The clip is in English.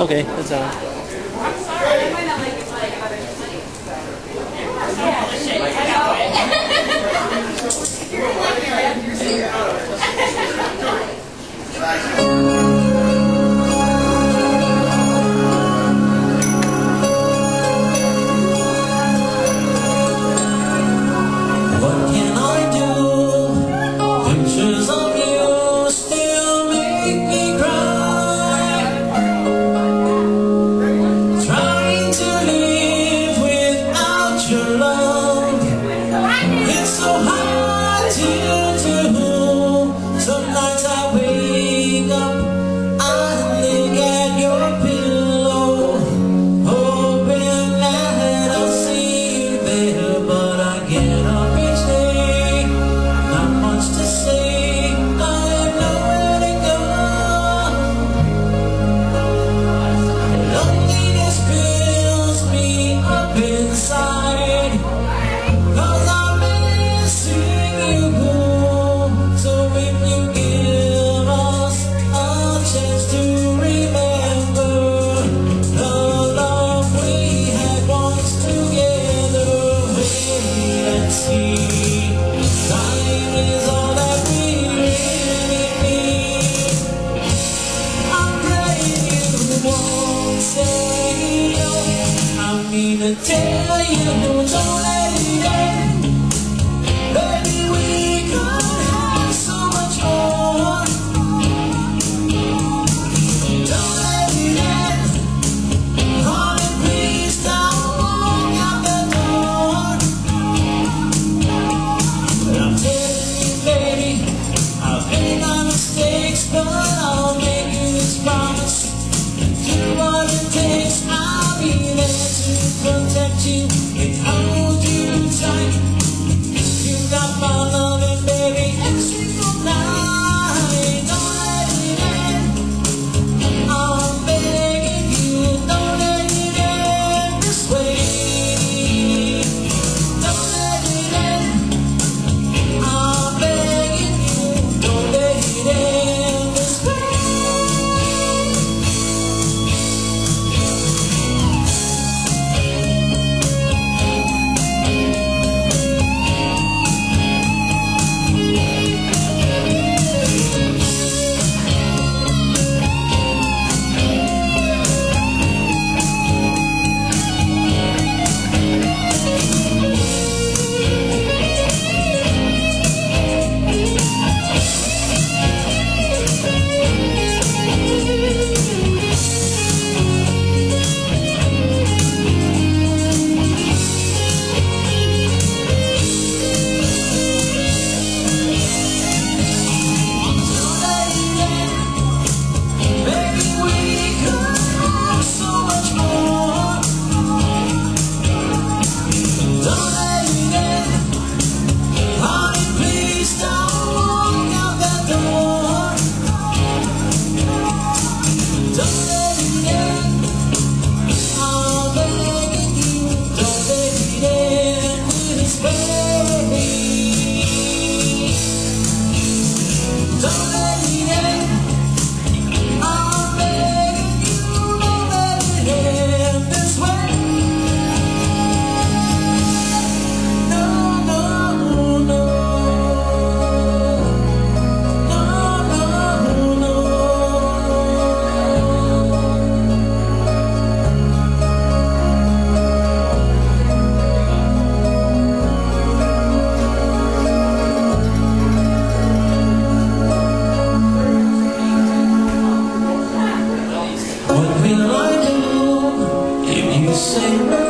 Okay, that's all. I mean to tell you, don't let it end. sing.